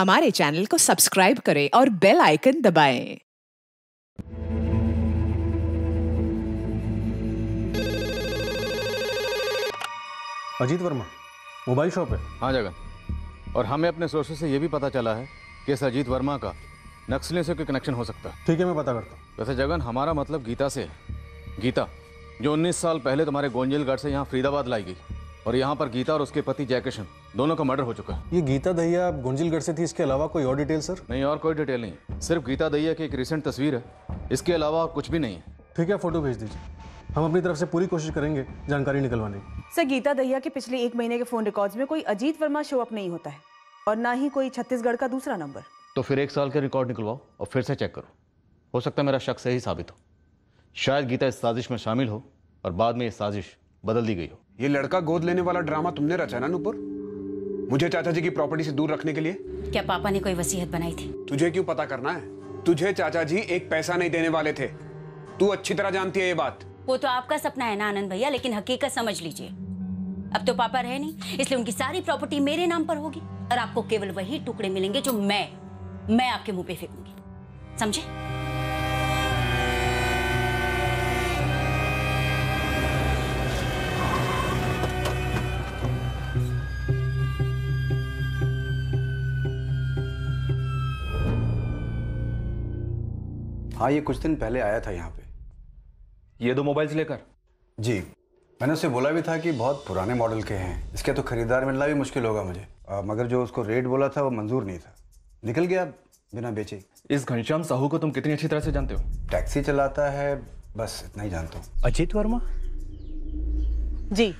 हमारे चैनल को सब्सक्राइब करें और बेल आइकन दबाएँ। अजीत वर्मा मोबाइल शॉप है। हाँ जगन। और हमें अपने सोर्सेज से ये भी पता चला है कि इस अजीत वर्मा का नक्सलियों से कोई कनेक्शन हो सकता है। ठीक है मैं पता करता हूँ। वैसे जगन हमारा मतलब गीता से है। गीता जो 19 साल पहले तुम्हारे गोंजलगढ़ से यहाँ फरीदाबाद लाई गई। और यहाँ पर गीता और उसके पति जयकिशन दोनों का मर्डर हो चुका है। ये गीता दहिया गुंजिलगढ़ से थी इसके अलावा कोई और डिटेल सर? नहीं और कोई डिटेल नहीं। सिर्फ़ गीता दहिया की एक रिसेंट तस्वीर है। इसके अलावा कुछ भी नहीं है। ठीक है फ़ोटो भेज दीजिए। हम अपनी तरफ़ से पूरी कोशिश करेंगे जानकारी निकलवाने की। सर गीता दहिया के पिछले एक महीने के फ़ोन रिकॉर्ड्स में कोई अजीत वर्मा शो अप नहीं होता है। और ना ही कोई छत्तीसगढ़ का दूसरा नंबर तो फिर एक साल के रिकॉर्ड निकलवाओ और फिर से चेक करो। हो सकता है मेरा शक सही साबित हो। शायद गीता इस साजिश में शामिल हो और बाद में ये साजिश बदल दी गई हो। ये लड़का गोद लेने वाला ड्रामा तुमने रचा ना नुपुर? मुझे चाचा जी की प्रॉपर्टी से दूर रखने के लिए। क्या पापा ने कोई वसीयत बनाई थी? तुझे क्यों पता करना है? तुझे चाचा जी एक पैसा नहीं देने वाले थे। तू अच्छी तरह जानती है ये बात। वो तो आपका सपना है ना आनंद भैया लेकिन हकीकत समझ लीजिए। अब तो पापा रहे नहीं इसलिए उनकी सारी प्रॉपर्टी मेरे नाम पर होगी। और आपको केवल वही टुकड़े मिलेंगे जो मैं मैं आपके मुँह पे फेंकूँगी। समझे? हाँ ये कुछ दिन पहले आया था यहाँ पे। ये दो मोबाइल्स लेकर? जी। मैंने उससे बोला भी था कि बहुत पुराने मॉडल के हैं। इसके तो खरीदार मिलना भी मुश्किल होगा मुझे। आ, मगर जो उसको रेट बोला था वो मंजूर नहीं था। निकल गया बिना बेचे। इस घनश्याम साहू को तुम कितनी अच्छी तरह से जानते हो? टैक्सी चलाता है बस इतना ही जानता हूँ। अजीत वर्मा? जी।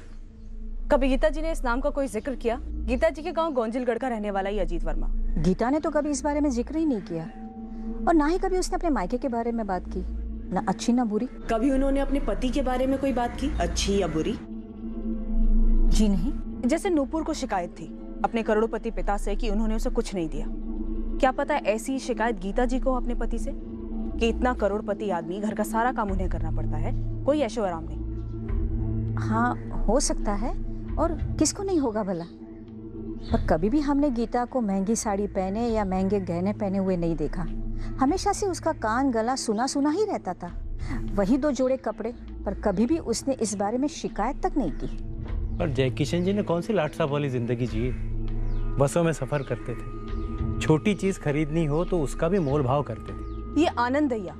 कभी गीता जी ने इस नाम का कोई ज़िक्र किया? गीता जी के गाँव गोंजिलगढ़ का रहने वाला ही अजीत वर्मा। गीता ने तो कभी इस बारे में ज़िक्र ही नहीं किया। और ना ही कभी उसने अपने मायके के बारे में बात की। ना अच्छी ना बुरी। कभी उन्होंने अपने पति के बारे में कोई बात की? अच्छी या बुरी? जी नहीं। जैसे नूपुर को शिकायत थी अपने करोड़पति पिता से कि उन्होंने उसे कुछ नहीं दिया। क्या पता ऐसी शिकायत गीता जी को अपने पति से? कि इतना करोड़पति आदमी घर का सारा काम उन्हें करना पड़ता है? कोई ऐशो आराम नहीं। हाँ हो सकता है और किसको नहीं होगा भला? पर कभी भी हमने गीता को महँगी साड़ी पहने या महँगे गहने पहने हुए नहीं देखा। हमेशा से उसका कान गला सुना सुना ही रहता था। वही दो जोड़े कपड़े पर कभी भी उसने इस बारे में शिकायत तक नहीं की। और जय किशन जी ने कौन सी लाट साहब वाली ज़िंदगी जी? बसों में सफ़र करते थे। छोटी चीज़ खरीदनी हो तो उसका भी मोल भाव करते थे। ये आनंद दैया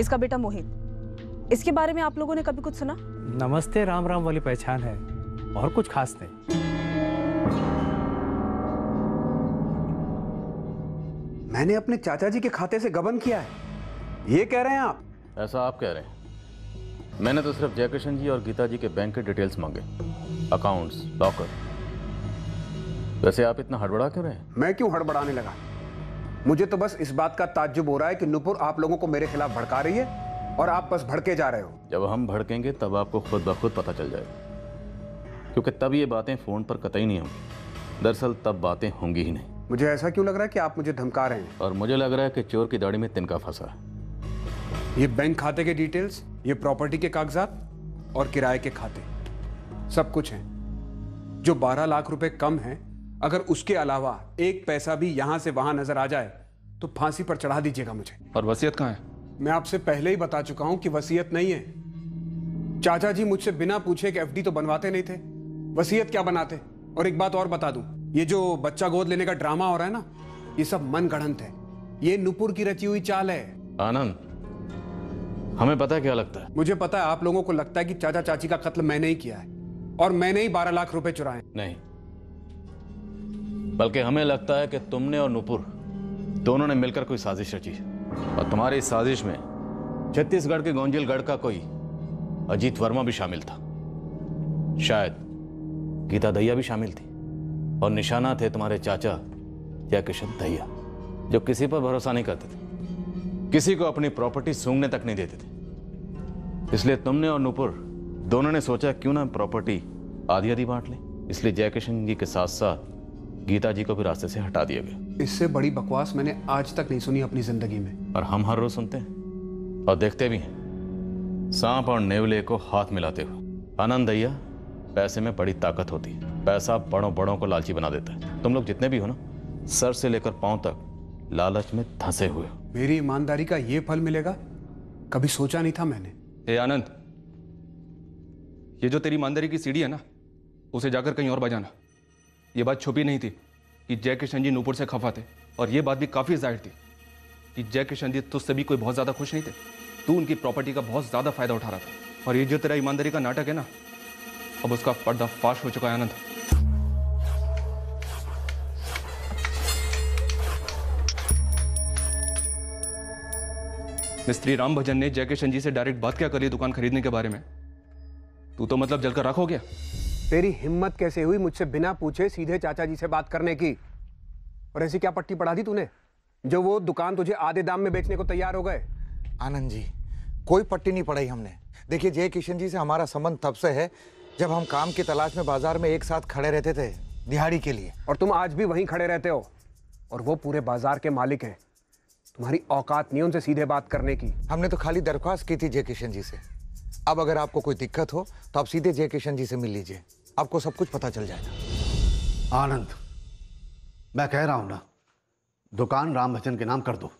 इसका बेटा मोहित। इसके बारे में आप लोगों ने कभी कुछ सुना? नमस्ते राम राम वाली पहचान है और कुछ खास नहीं। मैंने अपने चाचा जी के खाते से गबन किया है। ये कह रहे हैं आप? ऐसा आप कह रहे हैं। मैंने तो सिर्फ़ जयकिशन जी और गीता जी के बैंक के डिटेल्स मांगे। अकाउंट्स लॉकर वैसे आप इतना हड़बड़ा क्यों रहे हैं? मैं क्यों हड़बड़ाने लगा? मुझे तो बस इस बात का ताज्जुब हो रहा है कि नुपुर आप लोगों को मेरे खिलाफ भड़का रही है और आप बस भड़के जा रहे हो। जब हम भड़केंगे तब आपको खुद ब खुद पता चल जाएगा। क्योंकि तब ये बातें फ़ोन पर कतई नहीं होंगी। दरअसल तब बातें होंगी ही नहीं। मुझे ऐसा क्यों लग रहा है कि आप मुझे धमका रहे हैं? और मुझे लग रहा है कि चोर की दाढ़ी में तिनका फंसा। ये बैंक खाते के डिटेल्स ये प्रॉपर्टी के कागजात और किराए के खाते। सब कुछ है। जो 12 लाख रुपए कम है अगर उसके अलावा एक पैसा भी यहाँ से वहाँ नज़र आ जाए तो फांसी पर चढ़ा दीजिएगा मुझे। और वसीयत कहाँ है? मैं आपसे पहले ही बता चुका हूँ कि वसीयत नहीं है। चाचा जी मुझसे बिना पूछे एक एफडी तो बनवाते नहीं थे। वसीयत क्या बनाते? और एक बात और बता दूँ। ये जो बच्चा गोद लेने का ड्रामा हो रहा है ना ये सब मन गढ़ंत है। ये नुपुर की रची हुई चाल है। आनंद हमें पता है क्या लगता है? मुझे पता है आप लोगों को लगता है कि चाचा चाची का कत्ल मैंने ही किया है और मैंने ही बारह लाख रुपए चुराए नहीं बल्कि हमें लगता है कि तुमने और नुपुर दोनों ने मिलकर कोई साजिश रची है। और तुम्हारी इस साजिश में छत्तीसगढ़ के गोंजिलगढ़ का कोई अजीत वर्मा भी शामिल था। शायद गीता दैया भी शामिल थी। और निशाना थे तुम्हारे चाचा या किशन दैया जो किसी पर भरोसा नहीं करते थे। किसी को अपनी प्रॉपर्टी सूंघने तक नहीं देते थे। इसलिए तुमने और नुपुर दोनों ने सोचा क्यों ना प्रॉपर्टी आधी आधी बांट लें। इसलिए जयकिशन जी के साथ साथ गीता जी को भी रास्ते से हटा दिया गया। इससे बड़ी बकवास मैंने आज तक नहीं सुनी अपनी ज़िंदगी में। और हम हर रोज सुनते हैं और देखते भी हैं। सांप और नेवले को हाथ मिलाते हुए। आनंद दैया पैसे में बड़ी ताकत होती है। पैसा बड़ों बड़ों को लालची बना देता है। तुम लोग जितने भी हो ना सर से लेकर पाँव तक लालच में धंसे हुए हो। मेरी ईमानदारी का ये फल मिलेगा? कभी सोचा नहीं था मैंने। ए आनंद ये जो तेरी ईमानदारी की सीढ़ी है ना उसे जाकर कहीं और बजाना। ये बात छुपी नहीं थी कि जय किशन जी नूपुर से खफा थे और ये बात भी काफ़ी ज़ाहिर थी कि जय किशन जी तुझसे भी कोई बहुत ज़्यादा खुश नहीं थे। तू उनकी प्रॉपर्टी का बहुत ज़्यादा फ़ायदा उठा रहा था और ये जो तेरा ईमानदारी का नाटक है ना अब उसका पर्दा फाश हो चुका है आनंद। मिस्त्री राम भजन ने जय किशन जी से डायरेक्ट बात क्या करी दुकान खरीदने के बारे में? तू तो मतलब जलकर राख हो गया। तेरी हिम्मत कैसे हुई मुझसे बिना पूछे सीधे चाचा जी से बात करने की? और ऐसी क्या पट्टी पढ़ा दी तूने जो वो दुकान तुझे आधे दाम में बेचने को तैयार हो गए? आनंद जी कोई पट्टी नहीं पढ़ाई हमने। देखिए जय किशन जी से हमारा संबंध तब से है जब हम काम की तलाश में बाज़ार में एक साथ खड़े रहते थे दिहाड़ी के लिए। और तुम आज भी वहीं खड़े रहते हो। और वो पूरे बाज़ार के मालिक हैं। तुम्हारी औकात नहीं उनसे सीधे बात करने की। हमने तो खाली दरख्वास्त की थी जय किशन जी से। अब अगर आपको कोई दिक्कत हो तो आप सीधे जय किशन जी से मिल लीजिए। आपको सब कुछ पता चल जाएगा। आनंद मैं कह रहा हूँ ना दुकान राम भजन के नाम कर दो।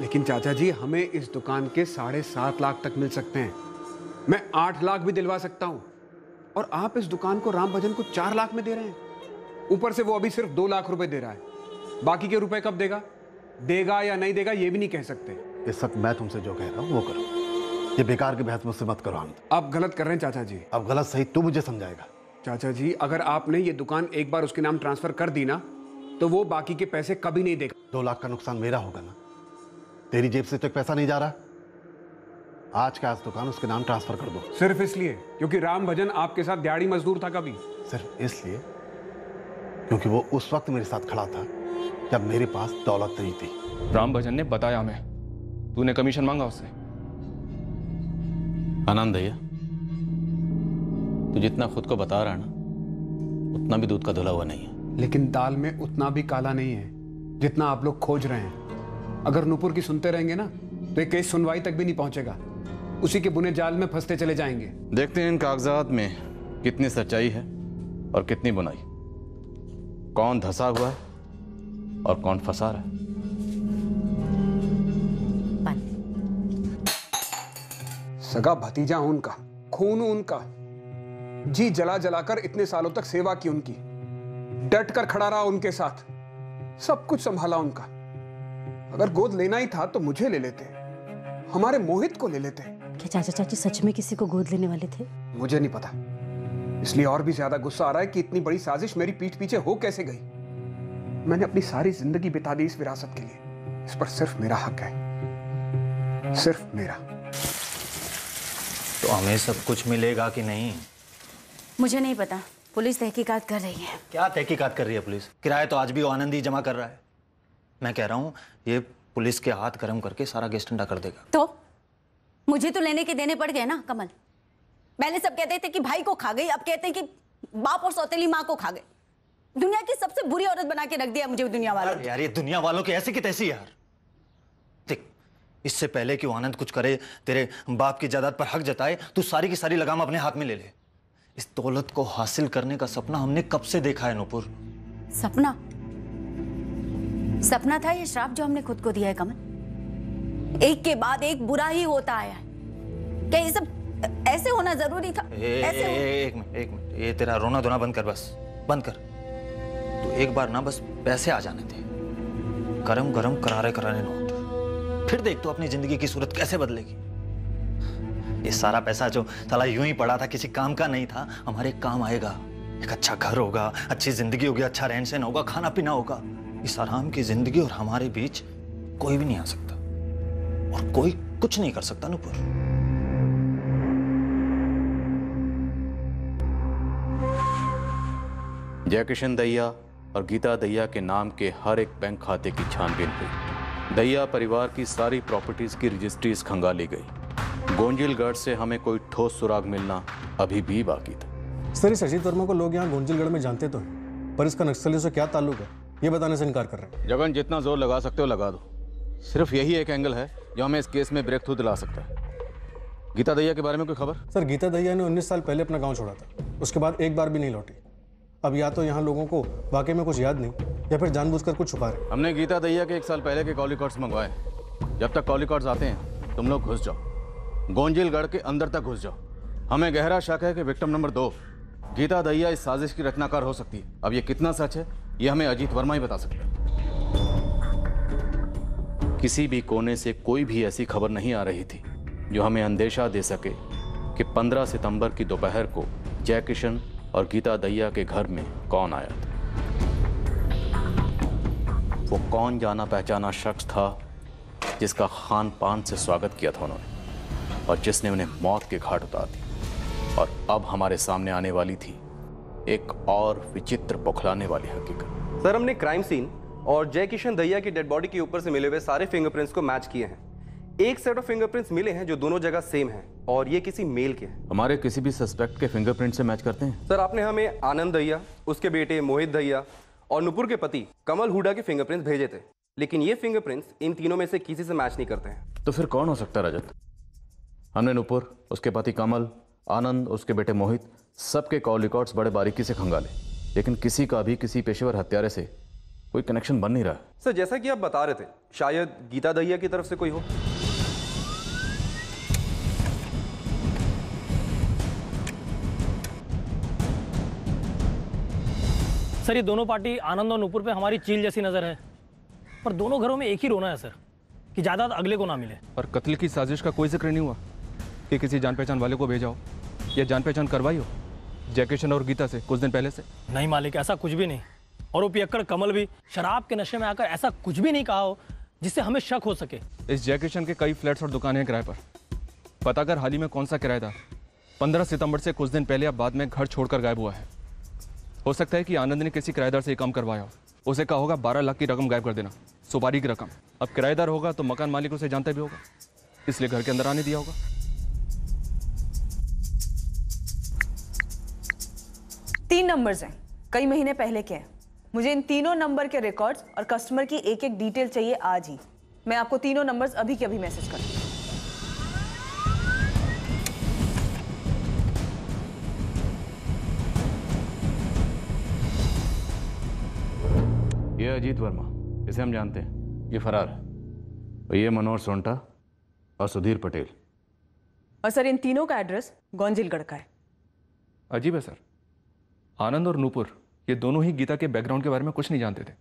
लेकिन चाचा जी हमें इस दुकान के साढ़े सात लाख तक मिल सकते हैं। मैं आठ लाख भी दिलवा सकता हूँ। और आप इस दुकान को राम भजन को चार लाख में दे रहे हैं। ऊपर से वो अभी सिर्फ़ दो लाख रुपए दे रहा है। बाकी के रुपए कब देगा? देगा या नहीं देगा ये भी नहीं कह सकते। इस वक्त मैं तुमसे जो कह रहा हूँ वो करो। ये बेकार की बहस मुझसे मत करो आनंद आप गलत कर रहे हैं चाचा जी। अब गलत सही तू मुझे समझाएगा। चाचा जी अगर आपने ये दुकान एक बार उसके नाम ट्रांसफ़र कर दी ना तो वो बाकी के पैसे कभी नहीं देगा। दो लाख का नुकसान मेरा होगा ना। तेरी जेब से तो एक पैसा नहीं जा रहा। आज का आज दुकान उसके नाम ट्रांसफ़र कर दो। सिर्फ़ इसलिए क्योंकि राम भजन आपके साथ दिहाड़ी मजदूर था कभी। सिर्फ़ इसलिए क्योंकि वो उस वक्त मेरे साथ खड़ा था जब मेरे पास दौलत नहीं थी। राम भजन ने बताया हमें। तूने कमीशन मांगा उससे। आनंद भैया तू जितना खुद को बता रहा है ना उतना भी दूध का धुला हुआ नहीं है। लेकिन दाल में उतना भी काला नहीं है जितना आप लोग खोज रहे हैं। अगर नूपुर की सुनते रहेंगे ना तो ये केस सुनवाई तक भी नहीं पहुंचेगा। उसी के बुने जाल में फंसते चले जाएँगे। देखते हैं इन कागजात में कितनी सच्चाई है और कितनी बुनाई। कौन धसा हुआ है और कौन फंसा रहा है? सगा भतीजा उनका खून उनका। जी जला जलाकर इतने सालों तक सेवा की उनकी। डट कर खड़ा रहा उनके साथ। सब कुछ संभाला उनका। अगर गोद लेना ही था तो मुझे ले लेते। हमारे मोहित को ले लेते। क्या चाचा चाची सच में किसी को गोद लेने वाले थे? मुझे नहीं पता। इसलिए और भी ज़्यादा गुस्सा आ रहा है कि इतनी बड़ी साजिश मेरी पीठ पीछे हो कैसे गई? मैंने अपनी सारी ज़िंदगी बिता दी इस विरासत के लिए। इस पर सिर्फ़ मेरा हक है। सिर्फ़ मेरा। तो हमें सब कुछ मिलेगा कि नहीं? मुझे नहीं पता। पुलिस तहकीकात कर रही है। क्या तहकीकात कर रही है पुलिस? किराया तो आज भी वो आनंद ही जमा कर रहा है। मैं कह रहा हूँ ये पुलिस के हाथ गर्म करके सारा गेस्ट ठंडा कर देगा। तो? मुझे तो लेने के देने पड़ गए ना कमल। पहले सब कहते थे कि भाई को खा गई अब कहते हैं कि बाप और सौतेली माँ को खा गए। दुनिया की सबसे बुरी औरत बना के रख दिया मुझे दुनिया वालों। यार ये दुनिया वालों की ऐसी की तैसी यार। देख इससे पहले कि वो आनंद कुछ करे तेरे बाप की जायदाद पर हक जताए तू सारी की सारी लगाम अपने हाथ में ले ले। इस दौलत को हासिल करने का सपना हमने कब से देखा है नूपुर? सपना? सपना था ये श्राप जो हमने खुद को दिया है कमल। एक के बाद एक बुरा ही होता आया है। क्या ये सब ऐसे होना ज़रूरी था? ए, ऐसे हो... ए, एक मिनट एक मिनट। ये तेरा रोना धोना बंद कर बस। बंद कर। तो एक बार ना बस पैसे आ जाने थे गरम गरम करारे करारे नोट। फिर देख तो अपनी ज़िंदगी की सूरत कैसे बदलेगी। ये सारा पैसा जो साला यूँ ही पड़ा था किसी काम का नहीं था हमारे काम आएगा। एक अच्छा घर होगा अच्छी ज़िंदगी होगी अच्छा रहन सहन होगा खाना पीना होगा। इस आराम की ज़िंदगी और हमारे बीच कोई भी नहीं आ सकता। और कोई कुछ नहीं कर सकता नुपुर जय किशन दैया और गीता दैया के नाम के हर एक बैंक खाते की छानबीन हुई। दैया परिवार की सारी प्रॉपर्टीज़ की रजिस्ट्रीज खंगाली गई। गोंजिलगढ़ से हमें कोई ठोस सुराग मिलना अभी भी बाकी था। सर इस अजीत वर्मा को लोग यहाँ गोंजिलगढ़ में जानते तो हैं पर इसका नक्सलियों से क्या ताल्लुक है? ये बताने से इनकार कर रहे हैं। जगन जितना ज़ोर लगा सकते हो लगा दो। सिर्फ़ यही एक एंगल है जो हमें इस केस में ब्रेक थ्रू दिला सकता है। गीता दैया के बारे में कोई खबर? सर गीता दैया ने 19 साल पहले अपना गाँव छोड़ा था। उसके बाद एक बार भी नहीं लौटी। अब या तो यहाँ लोगों को वाकई में कुछ याद नहीं या फिर जानबूझकर कुछ छुपा रहे। हमने गीता दैया के एक साल पहले के कॉल रिकॉर्ड्स मंगवाए। जब तक कॉल रिकॉर्ड्स आते हैं तुम लोग घुस जाओ। गोंजिलगढ़ के अंदर तक घुस जाओ। हमें गहरा शक है कि विक्टिम नंबर दो गीता दैया इस साजिश की रचनाकार हो सकती है। अब ये कितना सच है ये हमें अजीत वर्मा ही बता सकता है। किसी भी कोने से कोई भी ऐसी खबर नहीं आ रही थी जो हमें अंदेशा दे सके कि 15 सितंबर की दोपहर को जय किशन और गीता दैया के घर में कौन आया था? वो कौन जाना पहचाना शख्स था जिसका खान पान से स्वागत किया था उन्होंने और जिसने उन्हें मौत के घाट उतार दी और अब हमारे सामने आने वाली थी एक और विचित्र बौखलाने वाली हकीकत। सर, हमने क्राइम सीन और जय किशन दहिया की डेड बॉडी के ऊपर से मिले हुए सारे फिंगरप्रिंट्स को मैच किए हैं। एक सेट ऑफ़ फिंगरप्रिंट्स मिले हैं जो दोनों जगह सेम हैं और ये किसी मेल के हैं। हमारे किसी भी सस्पेक्ट के फिंगरप्रिंट से मैच करते हैं। सर आपने हमें आनंद दहिया उसके बेटे मोहित दहिया और नुपुर के पति कमल हुडा के फिंगरप्रिंट्स भेजे थे। लेकिन ये फिंगरप्रिंट्स इन तीनों में से किसी से मैच नहीं करते हैं। तो फिर कौन हो सकता है रजत? हमने नुपुर उसके पति कमल आनंद उसके बेटे मोहित सबके कॉल रिकॉर्ड्स बड़े बारीकी से खंगाले। लेकिन किसी का भी किसी पेशेवर हत्यारे से कोई कनेक्शन बन नहीं रहा। सर जैसा कि आप बता रहे थे शायद गीता दहिया की तरफ़ से कोई हो। सर ये दोनों पार्टी आनंद और नूपुर पे हमारी चील जैसी नज़र है। पर दोनों घरों में एक ही रोना है सर कि ज़्यादा अगले को ना मिले। पर कत्ल की साजिश का कोई ज़िक्र नहीं हुआ कि किसी जान पहचान वाले को भेजाओ या जान पहचान करवाई हो जयकिशन और गीता से कुछ दिन पहले से। नहीं मालिक ऐसा कुछ भी नहीं। और वो पियक्कड़ कमल भी शराब के नशे में आकर ऐसा कुछ भी नहीं कहा हो जिससे हमें शक हो सके। इस जयकिशन के कई फ्लैट्स और दुकानें हैं किराए पर। पता कर हाल ही में कौन सा किराएदार पंद्रह सितंबर से कुछ दिन पहले या बाद में घर छोड़कर गायब हुआ है। हो सकता है कि आनंद ने किसी किराएदार से ये काम करवाया हो। उसे कहा होगा, बारह लाख की रकम गायब कर देना, सुपारी की रकम। अब किराएदार होगा तो मकान मालिक उसे जानता भी होगा, इसलिए घर के अंदर आने दिया होगा। तीन नंबर्स हैं, कई महीने पहले के हैं। मुझे इन तीनों नंबर के रिकॉर्ड्स और कस्टमर की एक एक डिटेल चाहिए आज ही। मैं आपको तीनों नंबर्स अभी के अभी मैसेज कर अजीत वर्मा इसे हम जानते हैं। ये फरार है। और ये मनोहर सोंटा और सुधीर पटेल। और सर इन तीनों का एड्रेस गौंजिलगढ़ का है। अजीब है सर। आनंद और नूपुर ये दोनों ही गीता के बैकग्राउंड के बारे में कुछ नहीं जानते थे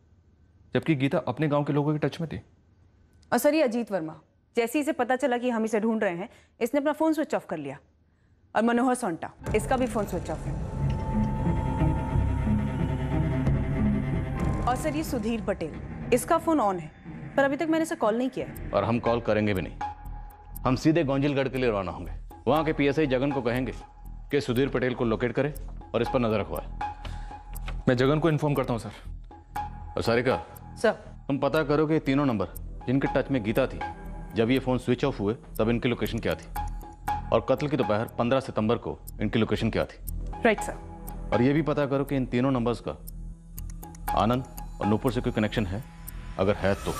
जबकि गीता अपने गाँव के लोगों के टच में थी। और सर ये अजीत वर्मा जैसे ही इसे पता चला कि हम इसे ढूंढ रहे हैं इसने अपना फ़ोन स्विच ऑफ़ कर लिया। और मनोहर सोंटा इसका भी फ़ोन स्विच ऑफ़ है। और सर ये सुधीर पटेल। इसका फ़ोन ऑन है पर अभी तक मैंने इसे कॉल नहीं किया और हम कॉल करेंगे भी नहीं। हम सीधे गौंजिलगढ़ के लिए रवाना होंगे। वहाँ के पीएसआई जगन को कहेंगे कि सुधीर पटेल को लोकेट करे और इस पर नज़र रखवाए। मैं जगन को इन्फॉर्म करता हूँ सर। और सारिका सर। तुम पता करो कि तीनों नंबर जिनके टच में गीता थी जब ये फ़ोन स्विच ऑफ़ हुए तब इनकी लोकेशन क्या थी? और कत्ल की दोपहर 15 सितंबर को इनकी लोकेशन क्या थी? राइट सर और ये भी पता करो कि इन तीनों नंबर्स का आनंद और नूपुर से कोई कनेक्शन है? अगर है तो।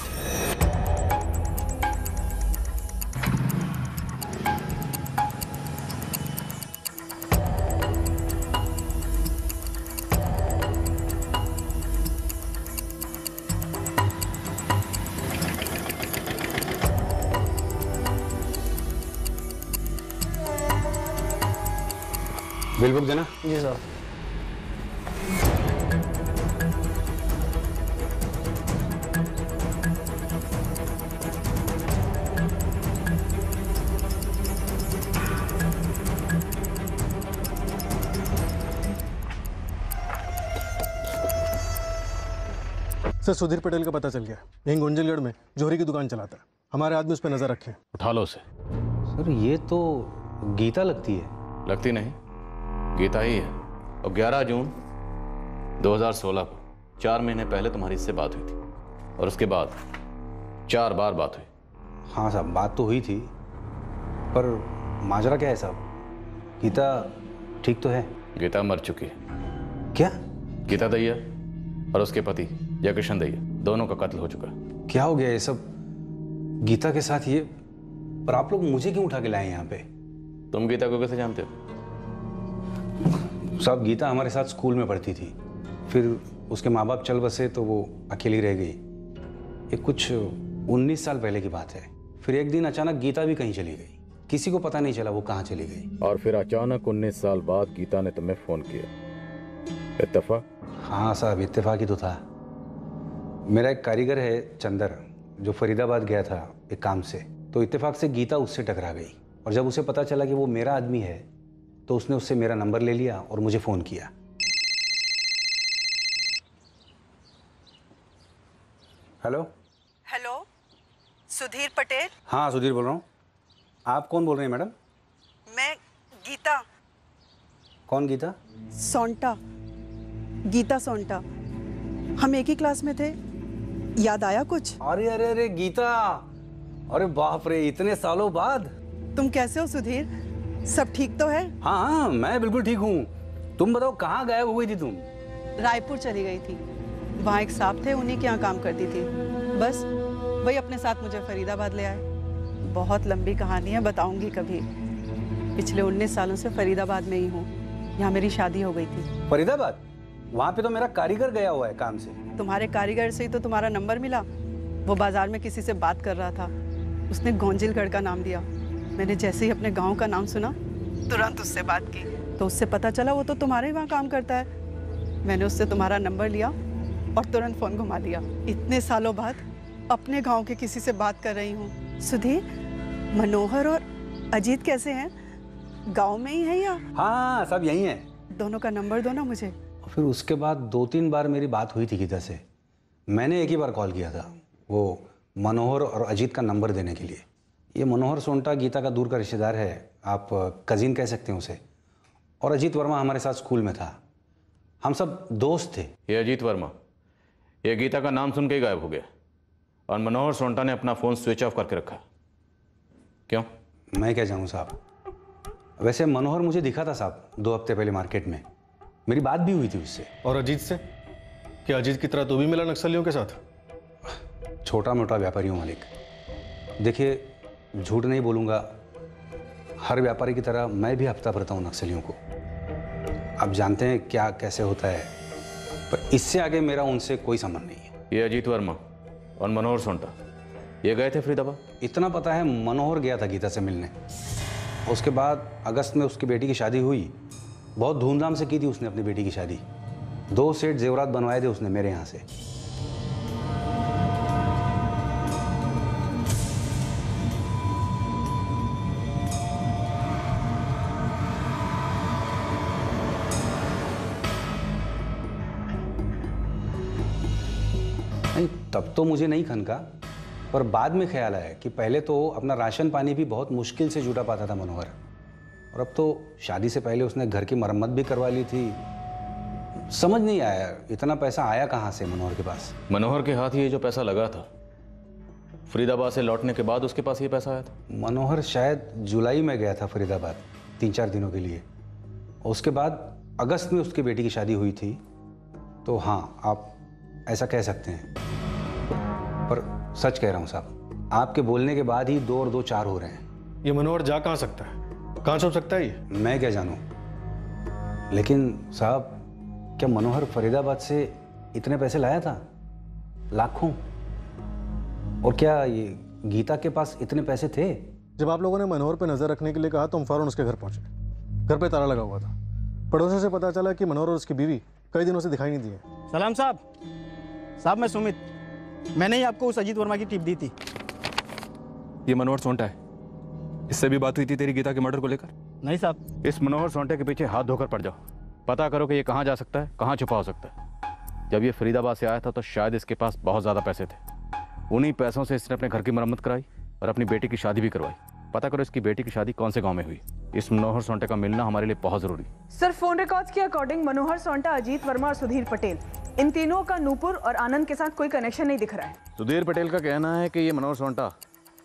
सुधीर पटेल का पता चल गया। यहीं गुंजलगढ़ में जोहरी की दुकान चलाता है। हमारे आदमी उस पर नज़र रखे। उठा लो उसे। सर ये तो गीता लगती है। लगती नहीं। गीता ही है। और 11 जून 2016 को चार महीने पहले तुम्हारी इससे बात हुई थी। और उसके बाद चार बार बात हुई। हाँ साहब बात तो हुई थी। पर माजरा क्या है साहब? गीता ठीक तो है? गीता मर चुकी है। क्या? गीता दैया और उसके पति। जयकिशन दैया दोनों का कत्ल हो चुका। क्या हो गया ये सब? गीता के साथ ये पर आप लोग मुझे क्यों उठा के लाए यहाँ पे? तुम गीता को कैसे जानते हो? साहब गीता हमारे साथ स्कूल में पढ़ती थी। फिर उसके माँ बाप चल बसे तो वो अकेली रह गई। ये कुछ उन्नीस साल पहले की बात है। फिर एक दिन अचानक गीता भी कहीं चली गई। किसी को पता नहीं चला वो कहाँ चली गई। और फिर अचानक उन्नीस साल बाद गीता ने तुम्हें फ़ोन किया। इत्तेफाक? हाँ साहब इत्तेफाक ही तो था। मेरा एक कारीगर है चंदर जो फरीदाबाद गया था एक काम से। तो इत्तेफाक से गीता उससे टकरा गई और जब उसे पता चला कि वो मेरा आदमी है तो उसने उससे मेरा नंबर ले लिया और मुझे फ़ोन किया। हेलो? हेलो? सुधीर पटेल? हाँ सुधीर बोल रहा हूँ। आप कौन बोल रहे हैं मैडम? मैं गीता। कौन गीता? सोंटा गीता सोंटा हम एक ही क्लास में थे। याद आया कुछ? अरे अरे अरे गीता। अरे बाप रे इतने सालों बाद। तुम कैसे हो सुधीर? सब ठीक तो है? हाँ हाँ मैं बिल्कुल ठीक हूँ। तुम बताओ कहाँ गायब हो गई थी तुम? रायपुर चली गई थी। वहाँ एक साहब थे उन्हीं के यहाँ काम करती थी। बस वही अपने साथ मुझे फरीदाबाद ले आए। बहुत लंबी कहानी है बताऊँगी कभी। पिछले उन्नीस सालों से फरीदाबाद में ही हूँ। यहाँ मेरी शादी हो गई थी। फरीदाबाद? वहाँ पे तो मेरा कारीगर गया हुआ है काम से। तुम्हारे कारीगर से ही तो तुम्हारा नंबर मिला। वो बाज़ार में किसी से बात कर रहा था। उसने गोंजिलगढ़ का नाम दिया। मैंने जैसे ही अपने गाँव का नाम सुना तुरंत उससे बात की। तो उससे पता चला वो तो तुम्हारे वहाँ काम करता है। मैंने उससे तुम्हारा नंबर लिया और तुरंत फ़ोन घुमा दिया। इतने सालों बाद अपने गाँव के किसी से बात कर रही हूँ। सुधीर मनोहर और अजीत कैसे हैं? गाँव में ही है या? हाँ सब यही है। दोनों का नंबर दो ना मुझे। फिर उसके बाद दो तीन बार मेरी बात हुई थी गीता से। मैंने एक ही बार कॉल किया था वो मनोहर और अजीत का नंबर देने के लिए। ये मनोहर सोंटा गीता का दूर का रिश्तेदार है आप कजिन कह सकते हैं उसे। और अजीत वर्मा हमारे साथ स्कूल में था। हम सब दोस्त थे। ये अजीत वर्मा। ये गीता का नाम सुन के ही गायब हो गया। और मनोहर सोंटा ने अपना फ़ोन स्विच ऑफ़ करके रखा। क्यों? मैं क्या जानूँ साहब। वैसे मनोहर मुझे दिखा था साहब दो हफ़्ते पहले मार्केट में। मेरी बात भी हुई थी उससे। और अजीत से? क्या अजीत की तरह तू भी मिला नक्सलियों के साथ? छोटा मोटा व्यापारी हूँ मालिक। देखिए झूठ नहीं बोलूँगा। हर व्यापारी की तरह मैं भी हफ़्ता भरता हूँ नक्सलियों को। आप जानते हैं क्या कैसे होता है पर इससे आगे मेरा उनसे कोई संबंध नहीं है। ये अजीत वर्मा और मनोहर सोंटा ये गए थे फरीदाबाद? इतना पता है मनोहर गया था गीता से मिलने। उसके बाद अगस्त में उसकी बेटी की शादी हुई। बहुत धूमधाम से की थी उसने अपनी बेटी की शादी। दो सेट जेवरात बनवाए थे उसने मेरे यहाँ से। तब तो मुझे नहीं खनका, पर बाद में ख्याल आया कि पहले तो अपना राशन पानी भी बहुत मुश्किल से जुटा पाता था मनोहर। और अब तो शादी से पहले उसने घर की मरम्मत भी करवा ली थी। समझ नहीं आया इतना पैसा आया कहाँ से मनोहर के पास? मनोहर के हाथ ये जो पैसा लगा था फरीदाबाद से लौटने के बाद उसके पास ये पैसा आया था? मनोहर शायद जुलाई में गया था फरीदाबाद तीन चार दिनों के लिए। और उसके बाद अगस्त में उसकी बेटी की शादी हुई थी। तो हाँ आप ऐसा कह सकते हैं। पर सच कह रहा हूँ साहब आपके बोलने के बाद ही दो और दो चार हो रहे हैं। ये मनोहर जा कहाँ सकता है? कहाँ छुप सकता है ये? मैं क्या जानूँ? लेकिन साहब क्या मनोहर फरीदाबाद से इतने पैसे लाया था? लाखों। और क्या ये गीता के पास इतने पैसे थे? जब आप लोगों ने मनोहर पे नज़र रखने के लिए कहा तो हम फ़ौरन उसके घर पहुँचे। घर पे ताला लगा हुआ था। पड़ोसियों से पता चला कि मनोहर और उसकी बीवी कई दिनों से दिखाई नहीं दिए। सलाम साहब। साहब मैं सुमित। मैंने ही आपको उस अजीत वर्मा की टिप दी थी। ये मनोहर सोंटा है। इससे भी बात हुई थी तेरी गीता के मर्डर को लेकर? नहीं साहब। इस मनोहर सोंटे के पीछे हाथ धोकर पड़ जाओ। पता करो कि ये कहाँ जा सकता है कहाँ छुपा हो सकता है। जब ये फरीदाबाद से आया था तो शायद इसके पास बहुत ज़्यादा पैसे थे। उन्हीं पैसों से इसने अपने घर की मरम्मत कराई और अपनी बेटी की शादी भी करवाई। पता करो इसकी बेटी की शादी कौन से गाँव में हुई। इस मनोहर सोंटे का मिलना हमारे लिए बहुत ज़रूरी सर फ़ोन रिकॉर्ड्स के अकॉर्डिंग मनोहर सोंटा अजीत वर्मा और सुधीर पटेल। इन तीनों का नूपुर और आनंद के साथ कोई कनेक्शन नहीं दिख रहा है। सुधीर पटेल का कहना है कि ये मनोहर सोंटा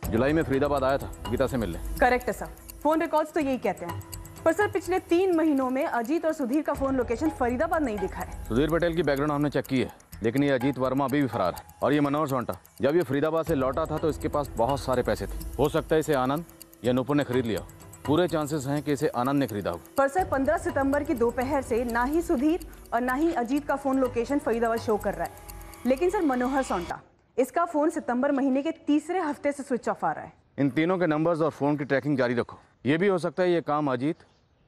जुलाई में फरीदाबाद आया था गीता से मिलने। करेक्ट है सर फ़ोन रिकॉर्ड्स तो यही कहते हैं। पर सर पिछले तीन महीनों में अजीत और सुधीर का फ़ोन लोकेशन फरीदाबाद नहीं दिखा है। सुधीर पटेल की बैकग्राउंड हमने चेक की है लेकिन ये अजीत वर्मा अभी भी फरार है। और ये मनोहर सोंटा जब ये फरीदाबाद से लौटा था तो इसके पास बहुत सारे पैसे थे। हो सकता है इसे आनंद या नूपुर ने खरीद लिया पूरे चांसेस हैं कि इसे आनंद ने खरीदा हो पर सर 15 सितंबर की दोपहर से ना ही सुधीर और ना ही अजीत का फ़ोन लोकेशन फरीदाबाद शो कर रहा है। लेकिन सर मनोहर सोंटा इसका फ़ोन सितंबर महीने के तीसरे हफ़्ते से स्विच ऑफ़ आ रहा है। इन तीनों के नंबर्स और फ़ोन की ट्रैकिंग जारी रखो। ये भी हो सकता है ये काम अजीत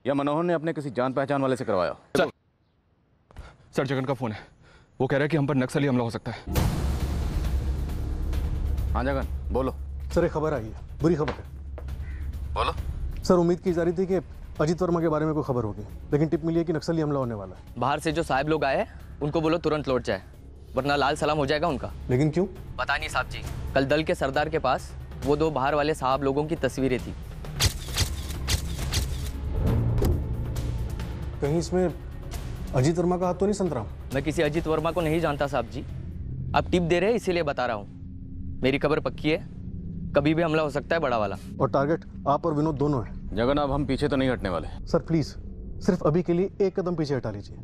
या मनोहर ने अपने किसी जान पहचान वाले से करवाया सर सर जगन का फ़ोन है। वो कह रहा है कि हम पर नक्सली हमला हो सकता है। हाँ जगन बोलो। सर एक खबर आई है। बुरी खबर है। बोलो। सर उम्मीद की जा रही थी कि अजीत वर्मा के बारे में कोई खबर होगी लेकिन टिप मिली है कि नक्सली हमला होने वाला है। बाहर से जो साहब लोग आए हैं उनको बोलो तुरंत लौट जाए। वरना लाल सलाम हो जाएगा उनका। लेकिन क्यों? पता नहीं साहब जी। कल दल के सरदार के पास वो दो बाहर वाले साहब लोगों की तस्वीरें थी। कहीं इसमें अजीत वर्मा का हाथ तो नहीं संतराम मैं किसी अजीत वर्मा को नहीं जानता साहब जी। आप टिप दे रहे हैं इसीलिए बता रहा हूँ। मेरी खबर पक्की है। कभी भी हमला हो सकता है बड़ा वाला। और टारगेट आप और विनोद दोनों हैं। जगन अब हम पीछे तो नहीं हटने वाले। सर प्लीज़ सिर्फ़ अभी के लिए एक कदम पीछे हटा लीजिए।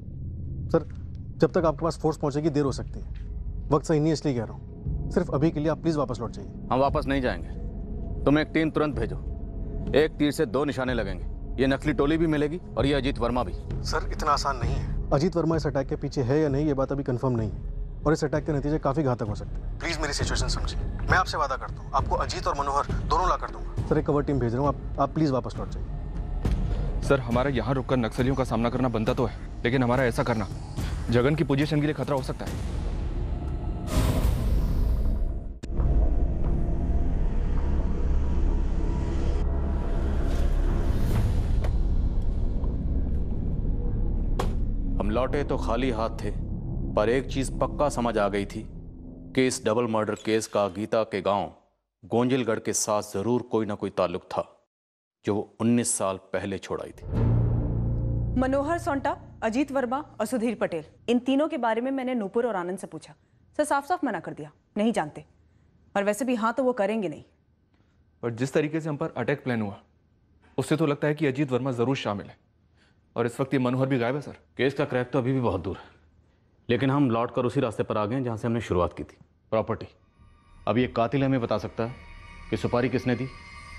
सर जब तक आपके पास फोर्स पहुंचेगी देर हो सकती है। वक्त सही नहीं इसलिए कह रहा हूँ। सिर्फ़ अभी के लिए आप प्लीज़ वापस लौट जाइए। हम वापस नहीं जाएँगे। तुम एक टीम तुरंत भेजो। एक तीर से दो निशाने लगेंगे। ये नकली टोली भी मिलेगी और ये अजीत वर्मा भी। सर इतना आसान नहीं है। अजीत वर्मा इस अटैक के पीछे है या नहीं ये बात अभी कंफर्म नहीं है। और इस अटैक के नतीजे काफ़ी घातक हो सकते हैं। प्लीज़ मेरी सिचुएशन समझिए। मैं आपसे वादा करता हूँ। आपको अजीत और मनोहर दोनों ला कर दूँगा। सर एक कवर टीम भेज रहा हूँ। आप आप प्लीज़ वापस लौट जाइए। सर हमारा यहाँ रुककर नक्सलियों का सामना करना बनता तो है लेकिन हमारा ऐसा करना जगन की पोजीशन के लिए खतरा हो सकता है। हम लौटे तो खाली हाथ थे पर एक चीज़ पक्का समझ आ गई थी कि इस डबल मर्डर केस का गीता के गाँव गोंजलगढ़ के साथ ज़रूर कोई ना कोई ताल्लुक था जो वो 19 साल पहले छोड़ाई थी। मनोहर सोंटा अजीत वर्मा और सुधीर पटेल। इन तीनों के बारे में मैंने नूपुर और आनंद से पूछा। सर साफ़ साफ़ मना कर दिया। नहीं जानते। और वैसे भी हाँ तो वो करेंगे नहीं। और जिस तरीके से हम पर अटैक प्लान हुआ उससे तो लगता है कि अजीत वर्मा ज़रूर शामिल है। और इस वक्त ये मनोहर भी गायब है सर। केस का क्रैक तो अभी भी बहुत दूर है। लेकिन हम लौट कर उसी रास्ते पर आ गए जहाँ से हमने शुरुआत की थी। प्रॉपर्टी। अब ये कातिल हमें बता सकता है कि सुपारी किसने दी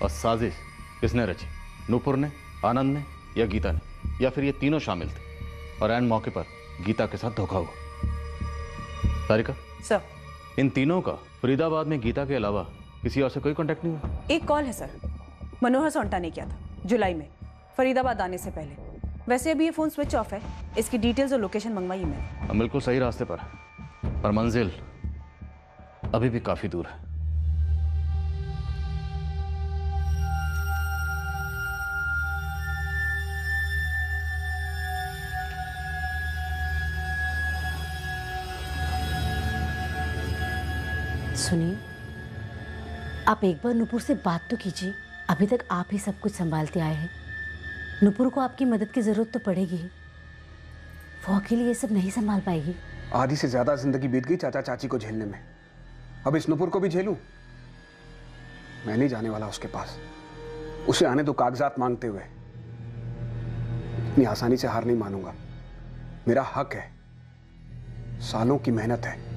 और साजिश किसने रची? नूपुर ने आनंद ने या गीता ने? या फिर ये तीनों शामिल थे? और एंड मौके पर गीता के साथ धोखा हुआ। सारिका? सर। इन तीनों का फरीदाबाद में गीता के अलावा किसी और से कोई कांटेक्ट नहीं हुआ? एक कॉल है सर। मनोहर सोंटा ने किया था जुलाई में फरीदाबाद आने से पहले। वैसे अभी ये फ़ोन स्विच ऑफ़ है। इसकी डिटेल्स और लोकेशन मंगवाई मैंने बिल्कुल सही रास्ते पर हैं पर मंजिल अभी भी काफ़ी दूर है। सुनिए। आप एक बार नुपुर से बात तो कीजिए। अभी तक आप ही सब कुछ संभालते आए हैं। नुपुर को आपकी मदद की ज़रूरत तो पड़ेगी वो अकेली ये सब नहीं संभाल पाएगी। आधी से ज़्यादा ज़िंदगी बीत गई चाचा चाची को झेलने में। अब इस नुपुर को भी झेलूं? मैं नहीं जाने वाला उसके पास। उसे आने दो कागजात मांगते हुए। इतनी आसानी से हार नहीं मानूँगा। मेरा हक है। सालों की मेहनत है।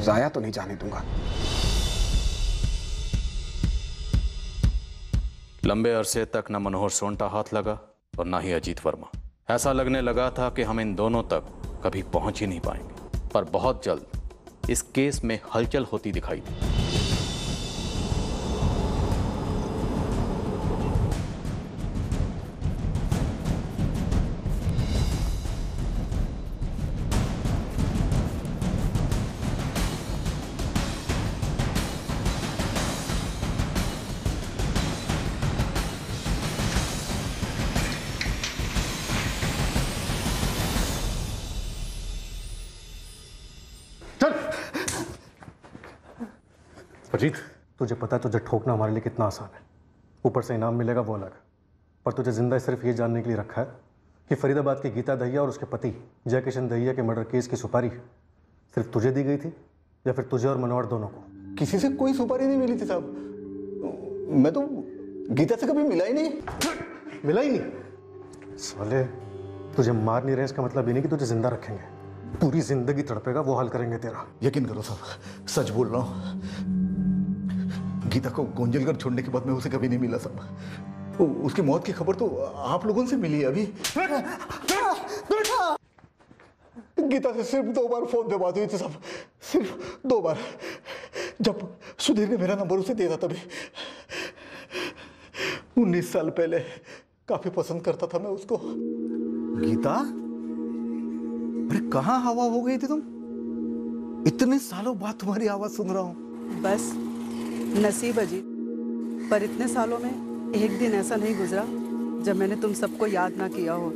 जाया तो नहीं जाने दूँगा। लंबे अरसे तक न मनोहर सोनटा हाथ लगा और ना ही अजीत वर्मा। ऐसा लगने लगा था कि हम इन दोनों तक कभी पहुँच ही नहीं पाएँगे, पर बहुत जल्द इस केस में हलचल होती दिखाई दी। अजीत तुझे पता है तुझे ठोकना हमारे लिए कितना आसान है। ऊपर से इनाम मिलेगा वो अलग। पर तुझे ज़िंदा सिर्फ़ ये जानने के लिए रखा है कि फरीदाबाद की गीता दहिया और उसके पति जय किशन दहिया के मर्डर केस की सुपारी सिर्फ़ तुझे दी गई थी या फिर तुझे और मनोहर दोनों को? किसी से कोई सुपारी नहीं मिली थी साहब। मैं तो गीता से कभी मिला ही नहीं। मिला ही नहीं? साले तुझे मार नहीं रहे इसका मतलब ये नहीं कि तुझे ज़िंदा रखेंगे। पूरी ज़िंदगी तड़पेगा वो हल करेंगे तेरा। यकीन करो साहब सच बोल रहा हूँ। गीता को गोंजलगढ़ छोड़ने के बाद मैं उसे कभी नहीं मिला साहब वो- उसकी मौत की खबर तो आप लोगों से मिली अभी। गीता से सिर्फ़ दो बार फ़ोन बात हुई थी सब। सिर्फ़ दो बार। जब सुधीर ने मेरा नंबर उसे दिया था तभी। उन्नीस साल पहले काफ़ी पसंद करता था मैं उसको। गीता? अरे कहाँ हवा हो गई थी तुम? इतने सालों बाद तुम्हारी आवाज़ सुन रहा हूँ। बस। नसीब अजीब पर इतने सालों में एक दिन ऐसा नहीं गुजरा जब मैंने तुम सबको याद ना किया हो।